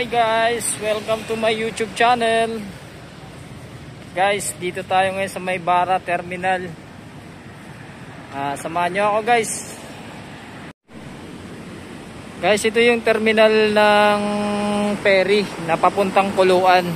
Hi guys, welcome to my YouTube channel. Guys, dito tayo ngayon sa Maybara Terminal. Ah, samahan nyo ako guys. Guys, ito yung terminal ng ferry na papuntang Kuluan.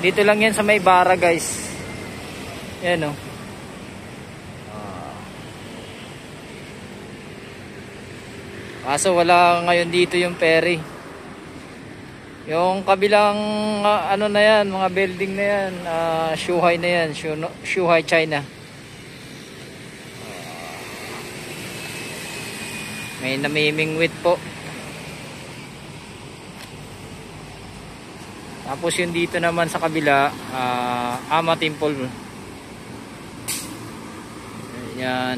Dito lang yan sa Maybara guys. Yan o. Oh. Kaso wala ngayon dito yung ferry. Yung kabilang uh, ano na yan, mga building na yan, uh, Shuhai na yan, Shuhai China. May namimingwit po. Tapos yung dito naman sa kabila, uh, Ama Temple. Yan.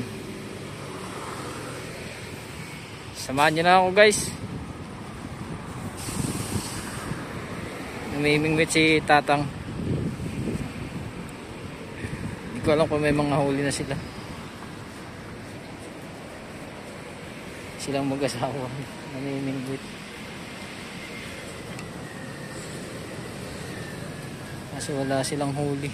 Samahan nyo na ako guys. Namimingwit si tatang. Hindi ko alam kung may mga huli na sila. Silang mag-asawa. Namimingwit. Kasi wala silang huli.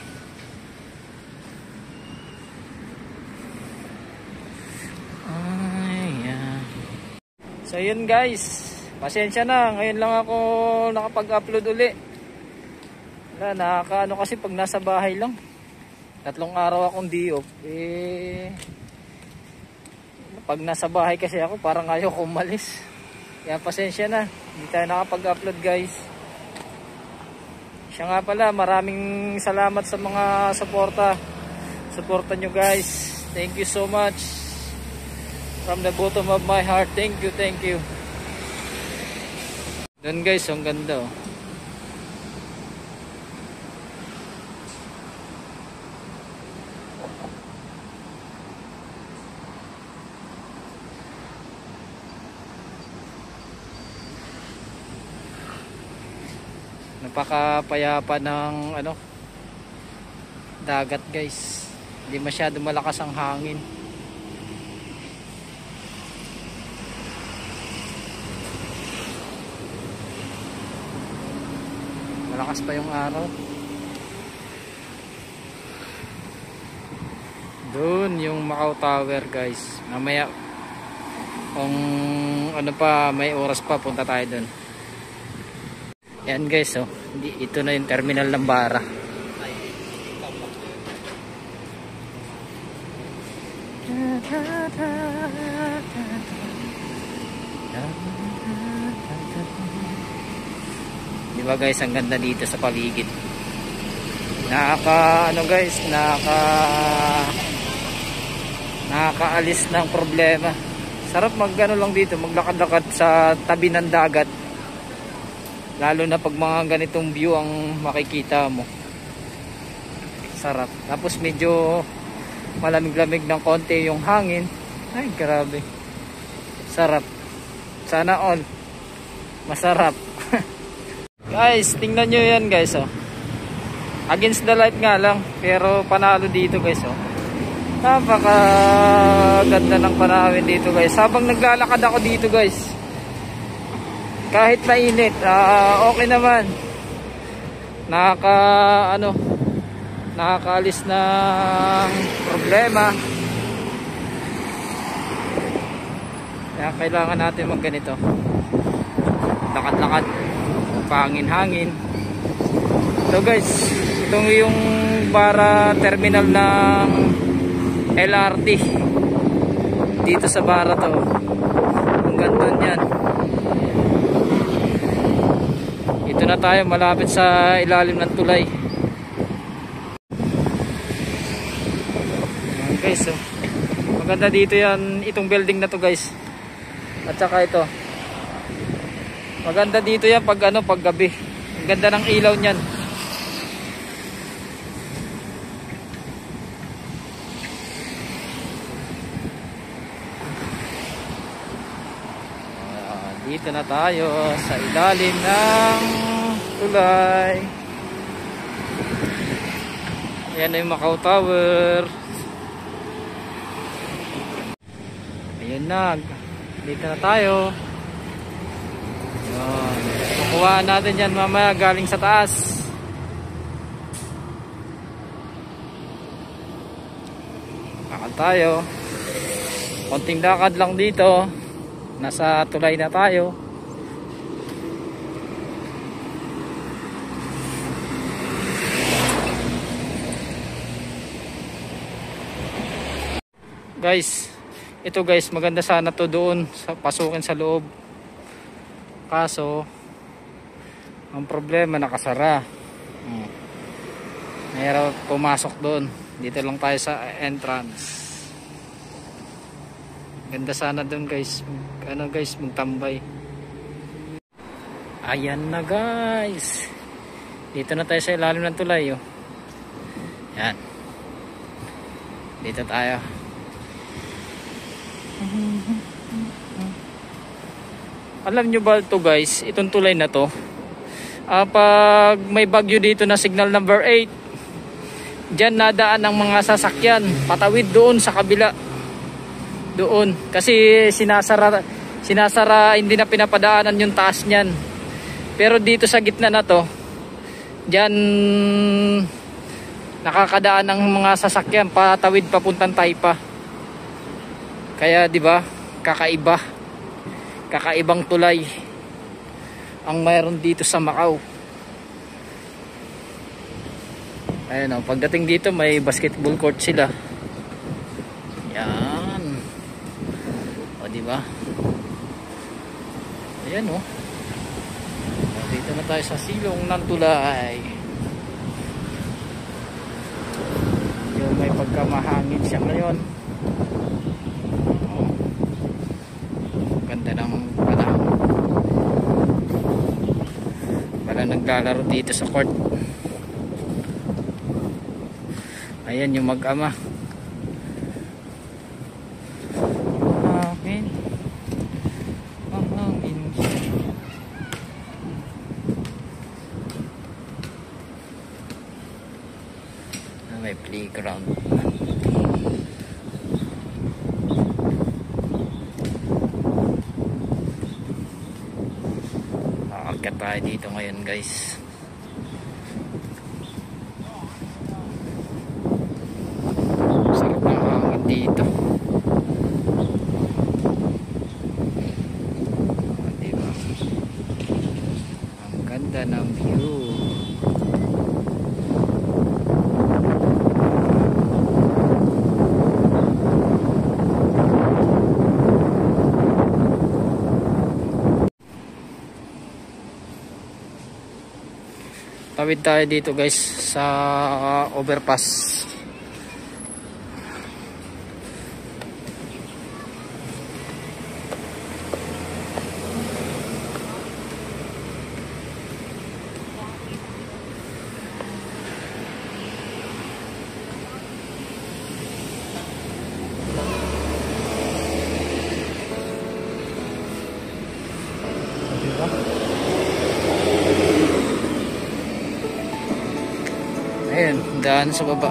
So yun guys. Pasensya na. Ngayon lang ako nakapag-upload uli. Wala, nakakaano kasi pag nasa bahay lang. Tatlong araw akong di off. Eh, pag nasa bahay kasi ako, parang ayaw ko umalis. Kaya pasensya na. Hindi tayo nakapag-upload guys. Siya nga pala, maraming salamat sa mga suporta. Suporta nyo guys. Thank you so much. From the bottom of my heart. Thank you, thank you. Doon guys, ang ganda oh. Napakapayapa ng ano dagat guys. Hindi masyado malakas ang hangin. Malakas pa yung araw. Doon yung Macau Tower guys. Mamaya kung ano pa may oras pa punta tayo doon yan guys, oh. Ito na yung terminal ng Bara. Di ba guys, ang ganda dito sa paligid. Nakaka ano guys, nakaka nakakaalis ng problema. Sarap mag ano lang dito, maglakad-lakad sa tabi ng dagat lalo na pag mga ganitong view ang makikita mo. Sarap. Tapos medyo malamig-lamig ng konti yung hangin. Ay grabe. Sarap. Sana all. Masarap. Guys tingnan nyo yan guys oh. Against the light nga lang pero panalo dito guys oh. Napaka ganda ng panawin dito guys. Habang naglalakad ako dito guys kahit mainit uh, okay naman. Nakaka ano nakakaalis ng problema. Kaya kailangan natin mag ganito. Lakad-lakad pangin-hangin. So guys itong yung para terminal ng LRT dito sa bara to. Ang ganda niyan na tayo malapit sa ilalim ng tulay. Ayan guys oh. maganda dito yan itong building na to guys. At saka ito. Maganda dito yan pag ano pag gabi. Ang ganda ng ilaw nyan dito na tayo sa ilalim ng tulay. Ayan na yung Macau Tower. Ayan na dito na tayo. Ayan. Kuha natin yan mamaya galing sa taas. Lakad tayo. Konting lakad lang dito. Nasa tulay na tayo guys ito guys maganda sana to doon sa pasukin sa loob. Kaso ang problema nakasara. Hmm. mahirap pumasok doon. Dito lang tayo sa entrance. Ganda sana doon guys. Ano guys magtambay. Ayan na guys. Dito na tayo sa ilalim ng tulay oh. yan dito tayo alam nyo ba to guys itong tulay na to uh, pag may bagyo dito na signal number 8 dyan nadaan ang mga sasakyan patawid doon sa kabila. Doon. Kasi sinasara sinasara hindi na pinapadaanan yung taas niyan. Pero dito sa gitna na to dyan nakakadaan ang mga sasakyan patawid papuntang Taypa kaya 'di ba? Kakaiba. Kakaibang tulay ang mayroon dito sa Macau. Ayun oh, pagdating dito may basketball court sila. Yan. O 'di ba? Ayan oh. Dito na tayo sa silong ng tulay. Yung may pagkamahangin siya ngayon. ganda ng panahon para naglalaro dito sa court. Ayan yung mag-ama. Akin mahangin may playground Aakyat tayo dito ngayon guys. Sarap ng hangin dito. Diba? Ang ganda ng view. Tawid tayo dito guys sa overpass diba? Ayan, daan sa baba.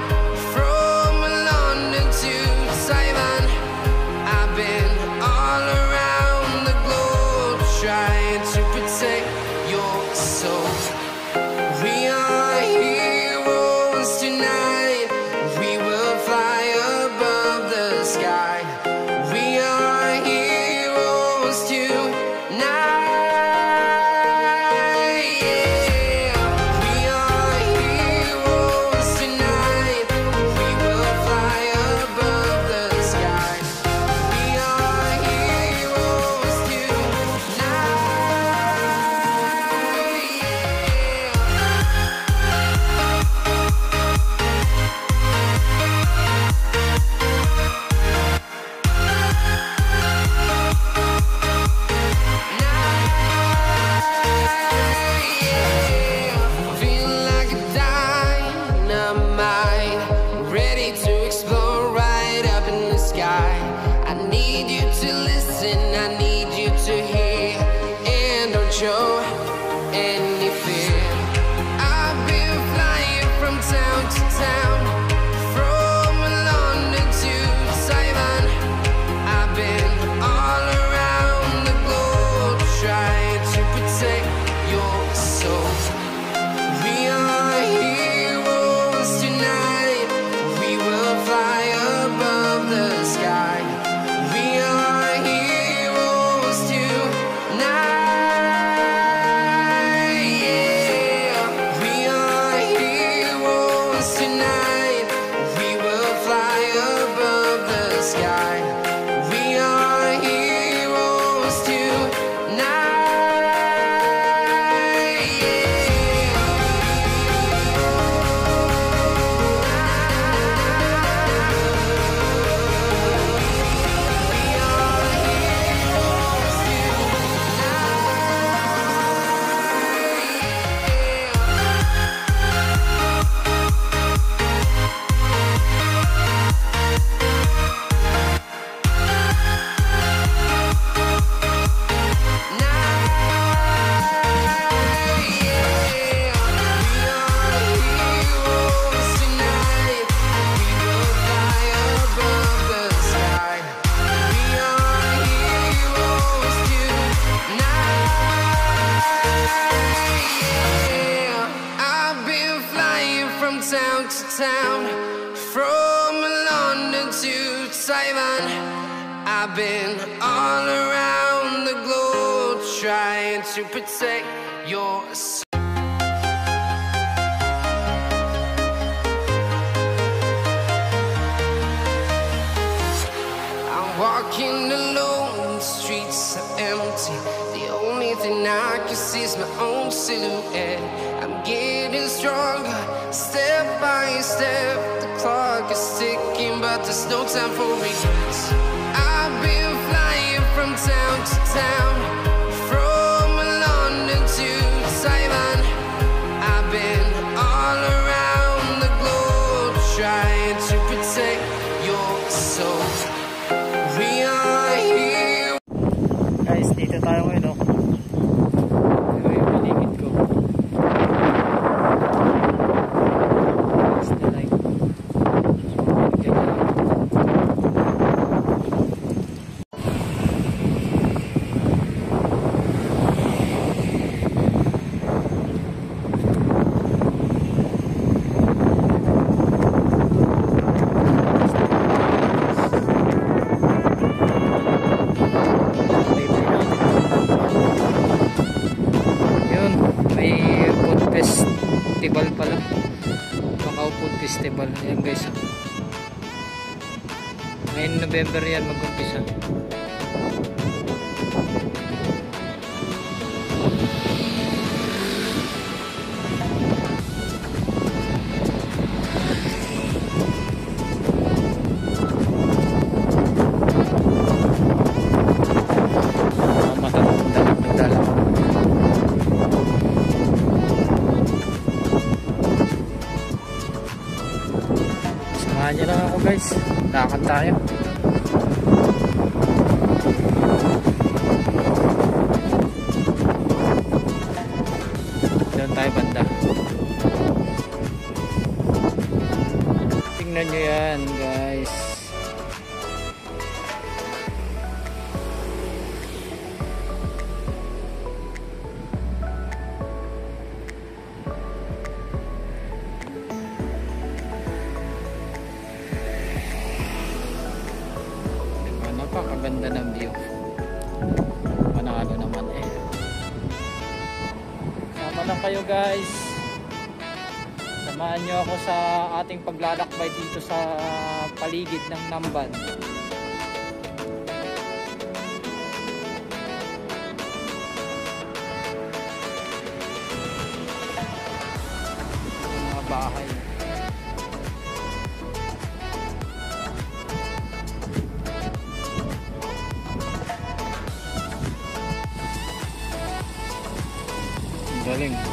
dancing town to town, from London to Taiwan. I've been all around the globe trying to protect your soul. I'm walking alone, the streets are empty. The only thing I can see is my own silhouette. I'm getting stronger, by step. The clock is ticking, but there's no time for regrets. I've been flying from town to town, from London to Taiwan. I've been all around the globe trying to protect your soul. We are here. Guys, dito tayo festival pala. Macau Food Festival. Ayan guys. ah. Ngayon November yan mag-umpisa. Samahan niyo lang ako guys. Lakad tayo. Doon tayo banda. Tingnan nyo yan Napakaganda ng view. Manalo naman eh. Sama lang kayo guys. Samahan nyo ako sa ating paglalakbay dito sa paligid ng Namban. Mga bahay. Ang Galing.